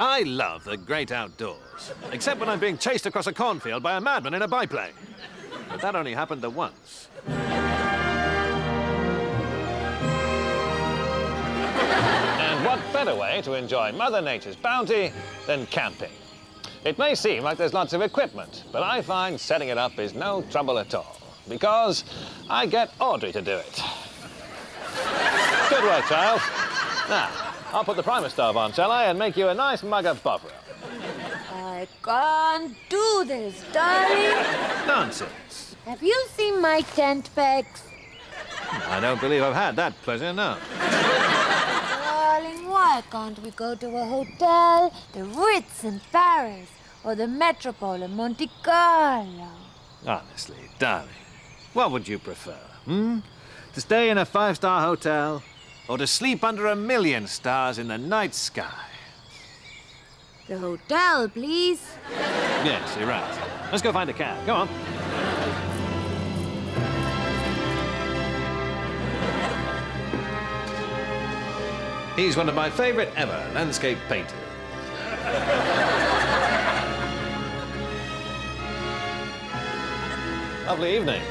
I love the great outdoors, except when I'm being chased across a cornfield by a madman in a biplane. But that only happened the once. And what better way to enjoy Mother Nature's bounty than camping? It may seem like there's lots of equipment, but I find setting it up is no trouble at all, because I get Audrey to do it. Good work, child. Now, I'll put the Primus stove on, shall I, and make you a nice mug of Bovril. I can't do this, darling. Nonsense. Have you seen my tent pegs? I don't believe I've had that pleasure, no. Darling, why can't we go to a hotel, the Ritz in Paris, or the Metropole in Monte Carlo? Honestly, darling, what would you prefer, hmm? To stay in a five-star hotel, or to sleep under a million stars in the night sky? The hotel, please. Yes, you're right. Let's go find a cab. Go on. He's one of my favorite ever landscape painters. Lovely evening.